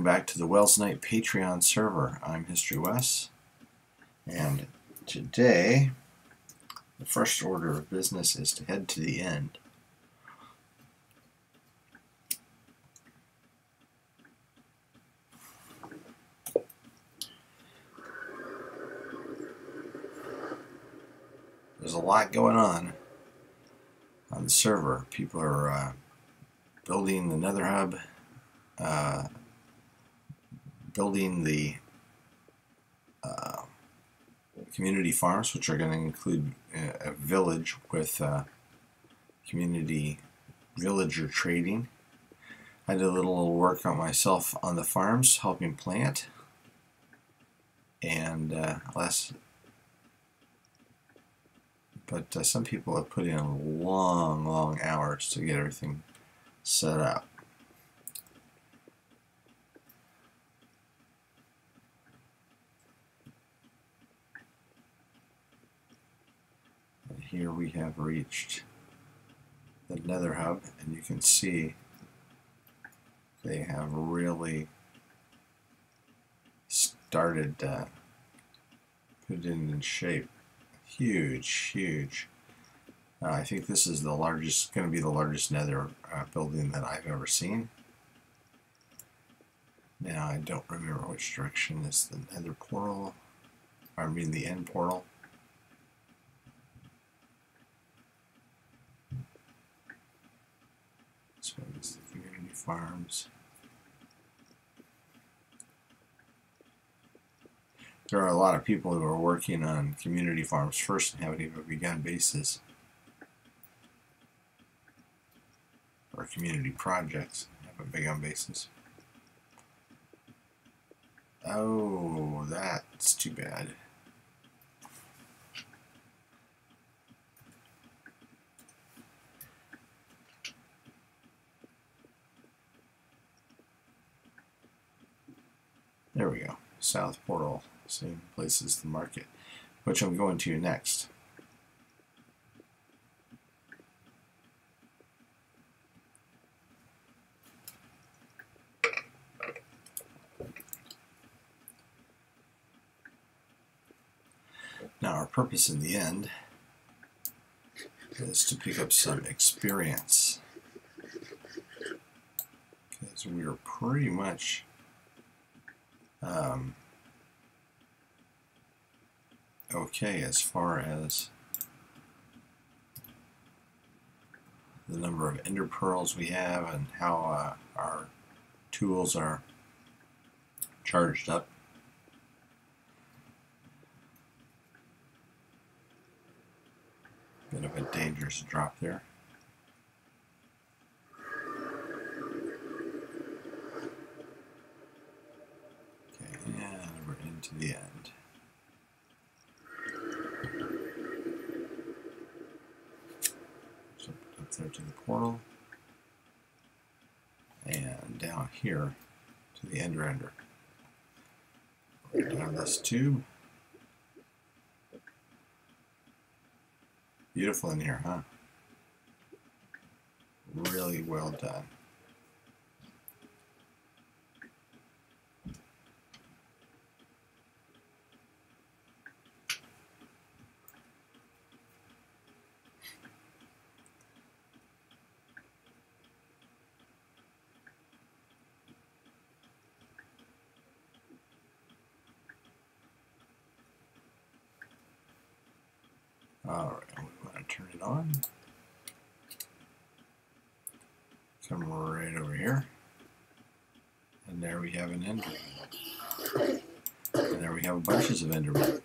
welcome back to the Welsknight Patreon server. I'm History Wes, and today the first order of business is to head to the end. There's a lot going on on the server. People are uh, building the Nether Hub, uh, building the uh, community farms, which are going to include a, village with uh, community villager trading. I did a little work on myself on the farms, helping plant, and uh. But uh, some people have put in long, long hours to get everything set up. And here we have reached the nether hub and you can see they have really started uh, put it in shape. Huge huge. Uh, I think this is the largest going to be the largest nether uh, building that I've ever seen. Now I don't remember which direction is the nether portal I mean the end portal One is the community farms. There are a lot of people who are working on community farms first and haven't even begun bases. Or community projects haven't begun bases. Oh, that's too bad. There we go. South Portal, same place as the market, which I'm going to next. Now our purpose in the end is to pick up some experience because we are pretty much um, okay as far as the number of ender pearls we have and how uh, our tools are charged up. Bit of a dangerous drop there. to the end. So up there to the portal. And down here to the ender ender. down this tube. Beautiful in here, huh? Really well done. Alright, we on. Come right over here. And there we have an Enderman. And there we have a bunches of Endermen.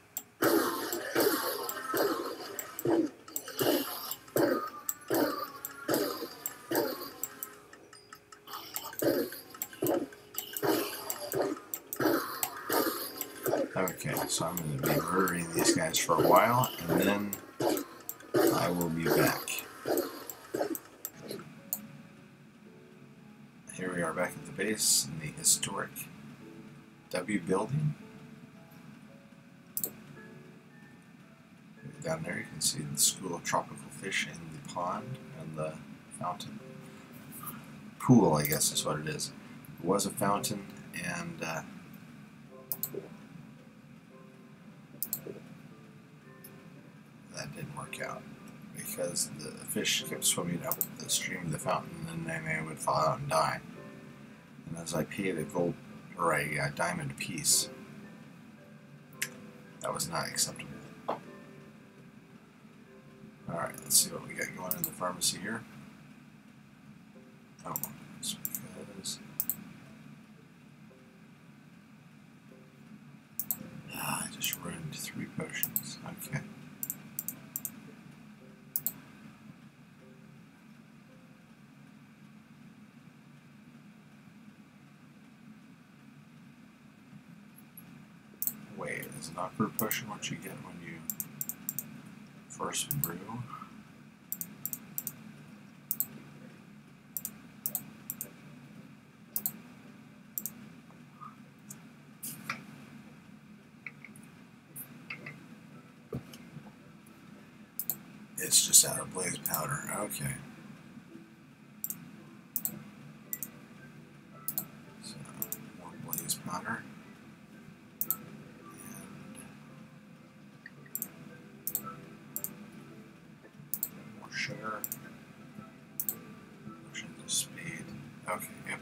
Okay, so I'm going to be murdering these guys for a while, and then I will be back. Here we are back at the base in the historic W building. Down there you can see the School of Tropical Fish in the pond and the fountain. Pool, I guess is what it is. It was a fountain and uh, that didn't work out because the fish kept swimming up the stream of the fountain and then they would fall out and die. And as I paid a gold or a, diamond piece, that was not acceptable. Alright, let's see what we got going in the pharmacy here. Oh, it's because. Ah, I just ruined three potions. Okay. Wait, is an awkward potion what you get when you first brew? It's just out of blaze powder. Okay. So, more blaze powder. Sugar. Potions of speed. Okay, yep.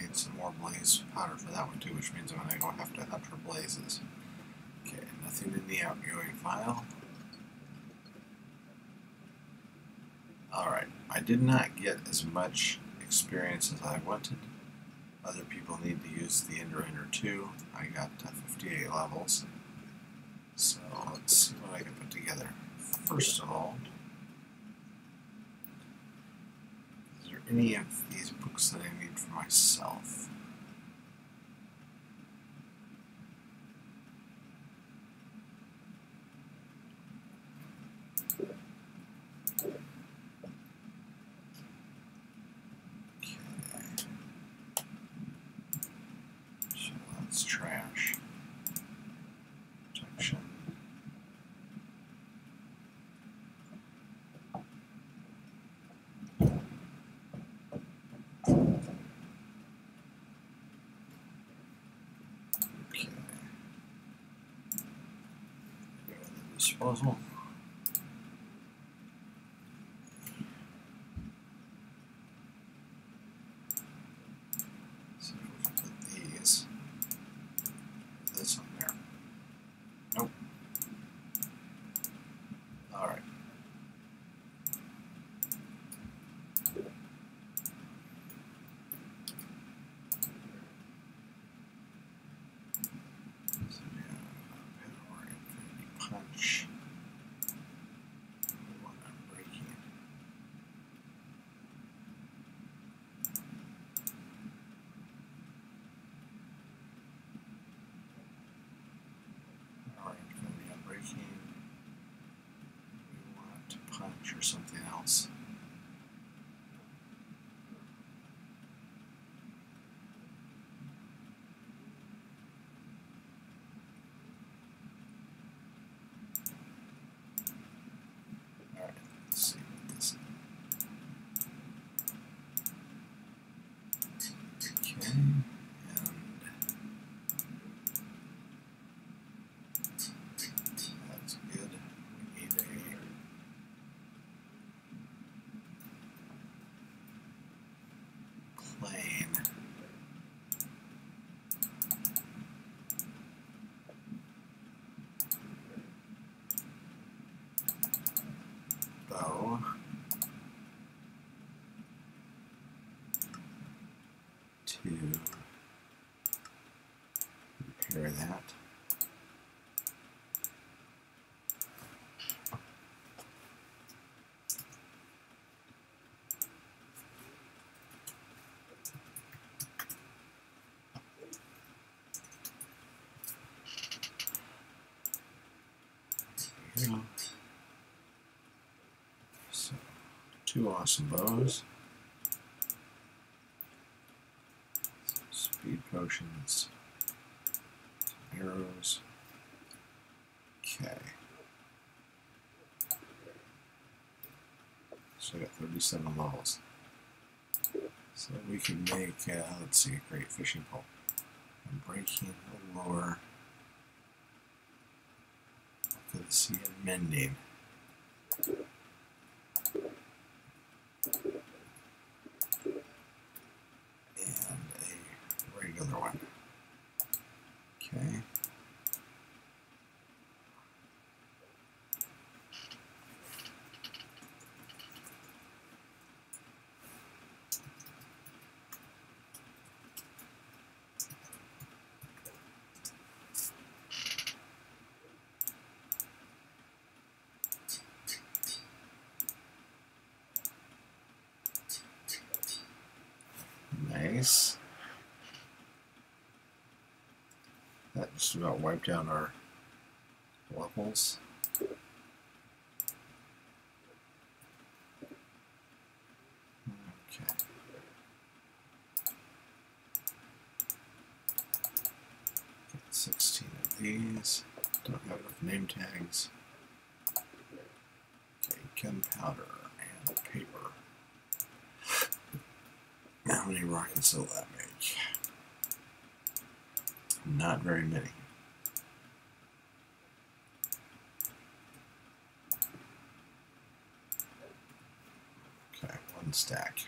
Need some more blaze powder for that one too, which means I'm gonna go have to hunt for blazes. Okay, nothing in the outgoing file. Alright, I did not get as much experience as I wanted. Other people need to use the Endurander 2. I got uh, 58 levels. So let's see what I can put together. First of all, is there any of these books that I need for myself? Okay. So that's trash. Protection. Okay. Go the disposal. See if we can put these. This on there. Nope. Alright. So we have Power Punch. Unbreaking. We want to punch or something else. Alright, let's see what this Okay, and that's good. We need a plain. Bow. To repair that. So, two awesome bows. Speed potions. Some arrows. Okay. So I got 37 levels. So we can make, uh, let's see, a great fishing pole. Unbreaking the lure. Sea and mending. And a regular one. Okay. Nice. That just about wiped out our levels. Okay. Got 16 of these. Don't have enough name tags. Okay, gunpowder and paper. How many rockets will that make? Not very many. Okay, one stack.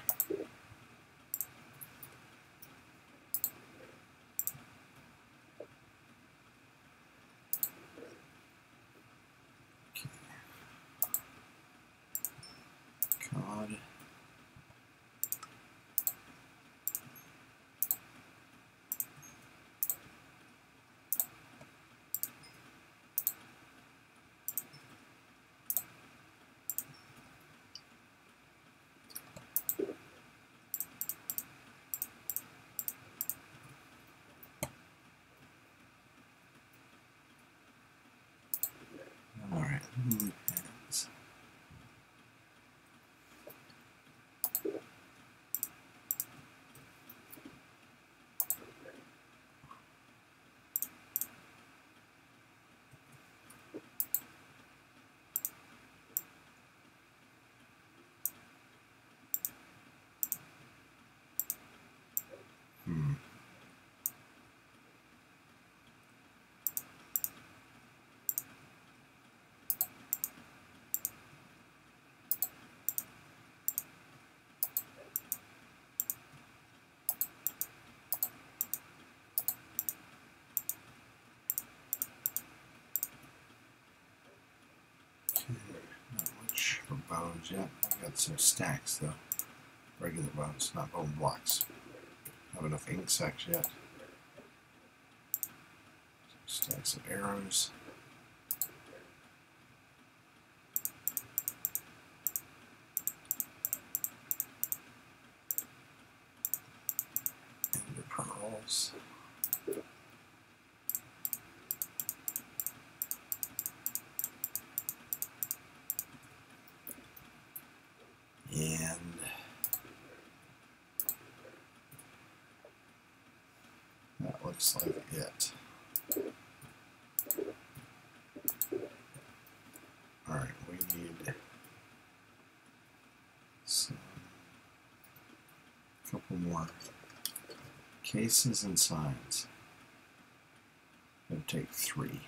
Okay. Cod. All right, lily pads. Hmm. Okay, not much for bones yet. Got some stacks though. Regular bones, not bone blocks. Have enough ink sacs yet. Some stacks of arrows. 1. Cases and signs. It'll take 3.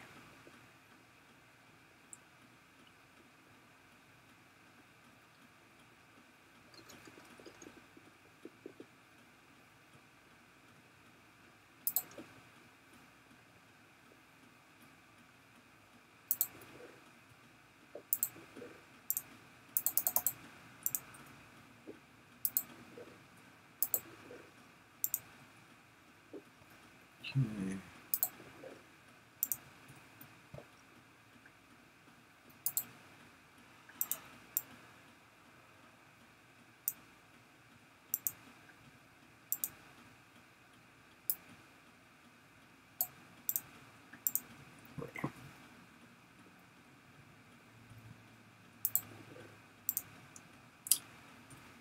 Okay.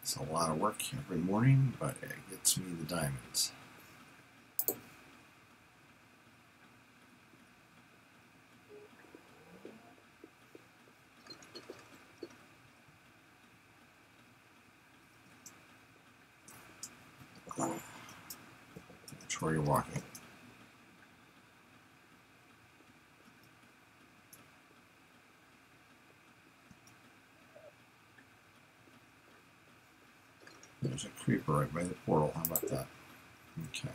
It's a lot of work every morning, but it gets me the diamonds. That's where you're walking. There's a creeper right by the portal. How about that? Okay.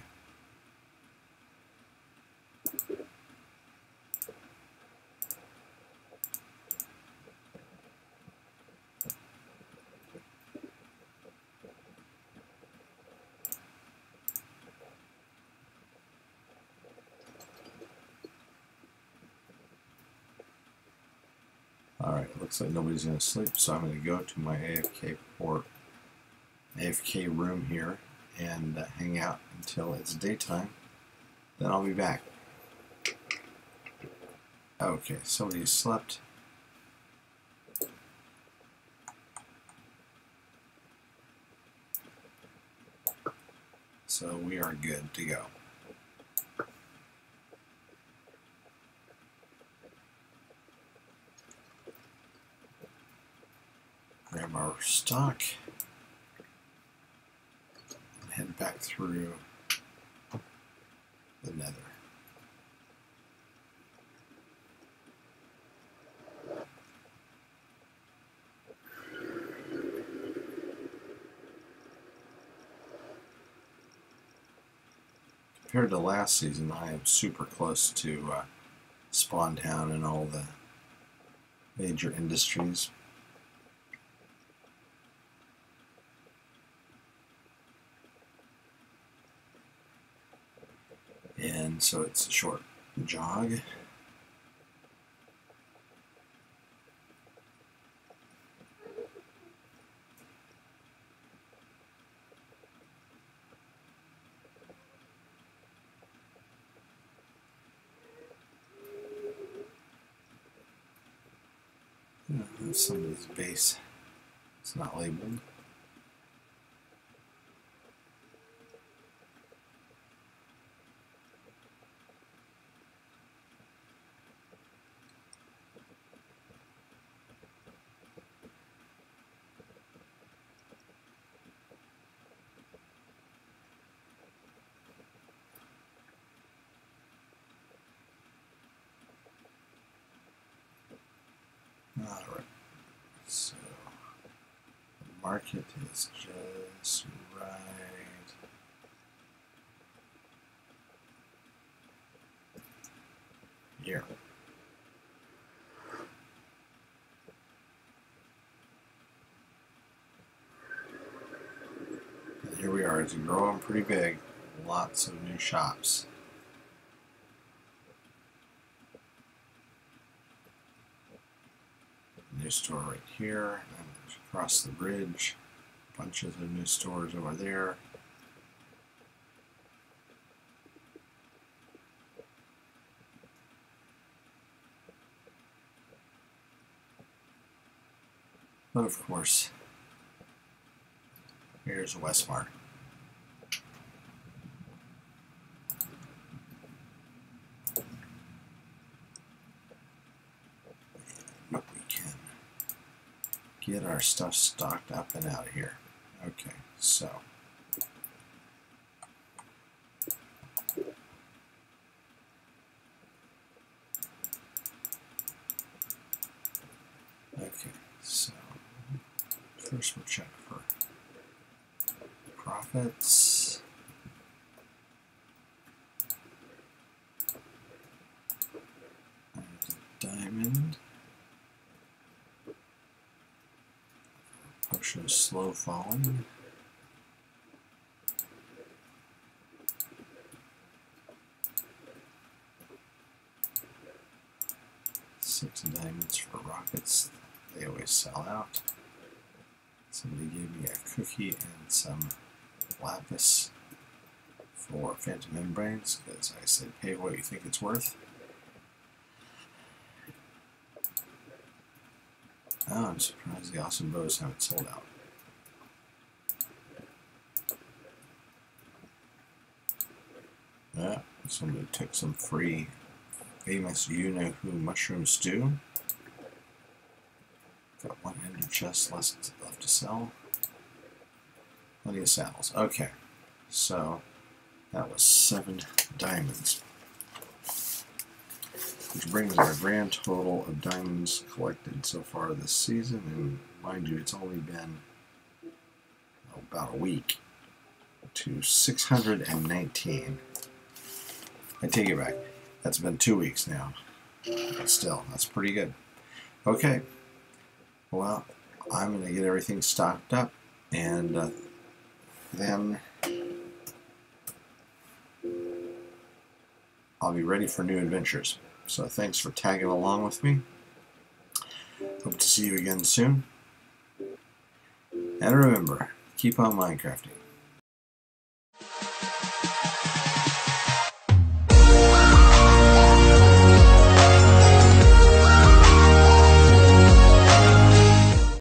Alright, looks like nobody's going to sleep, so I'm going to go to my AFK port, AFK room here and uh, hang out until it's daytime. Then I'll be back. Okay, somebody slept. So we are good to go. Grab our stock and head back through the nether. Compared to last season, I am super close to uh, Spawn Town and all the major industries. And so it's a short jog. Hmm, yeah, somebody's base. It's not labeled. Alright, so the market is just right here. Here we are, it's growing pretty big, lots of new shops. new store right here, across the bridge, bunch of the new stores over there. But of course, here's Wes-Mart. But we can get our stuff stocked up and out of here. Okay, so. Okay, so first we'll check for profits. There's a diamond. Potion is. Six diamonds for rockets. They always sell out. Somebody gave me a cookie and some lapis for phantom membranes because I said pay what you think it's worth. Oh, I'm surprised the awesome bows haven't sold out. Somebody took some free famous you know who mushroom stew. Got one ender chest left, left to sell. Plenty of saddles. Okay. So that was seven diamonds. Which brings our grand total of diamonds collected so far this season. And mind you, it's only been about a week to 619. I take it back. That's been two weeks now. But still, that's pretty good. Okay. Well, I'm going to get everything stocked up and uh, then I'll be ready for new adventures. So thanks for tagging along with me. Hope to see you again soon. And remember, keep on Minecrafting.